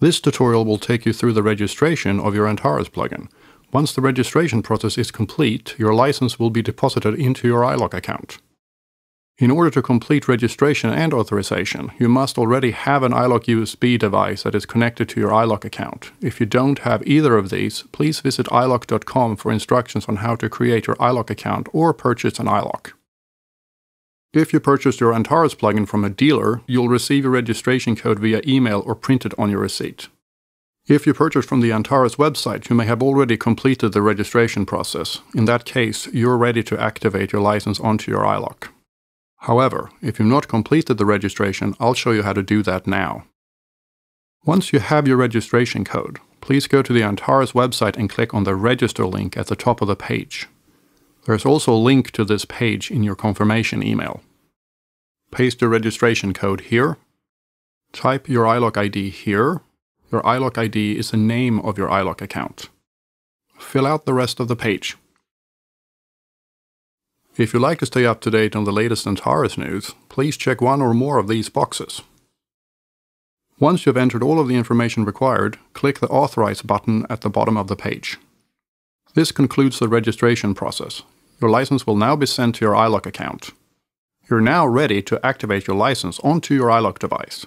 This tutorial will take you through the registration of your Antares plugin. Once the registration process is complete, your license will be deposited into your iLok account. In order to complete registration and authorization, you must already have an iLok USB device that is connected to your iLok account. If you don't have either of these, please visit ilok.com for instructions on how to create your iLok account or purchase an iLok. If you purchased your Antares plugin from a dealer, you'll receive a registration code via email or printed on your receipt. If you purchased from the Antares website, you may have already completed the registration process. In that case, you're ready to activate your license onto your iLok. However, if you've not completed the registration, I'll show you how to do that now. Once you have your registration code, please go to the Antares website and click on the Register link at the top of the page. There's also a link to this page in your confirmation email. Paste your registration code here. Type your iLok ID here. Your iLok ID is the name of your iLok account. Fill out the rest of the page. If you'd like to stay up to date on the latest Antares news, please check one or more of these boxes. Once you've entered all of the information required, click the Authorize button at the bottom of the page. This concludes the registration process. Your license will now be sent to your iLok account. You're now ready to activate your license onto your iLok device.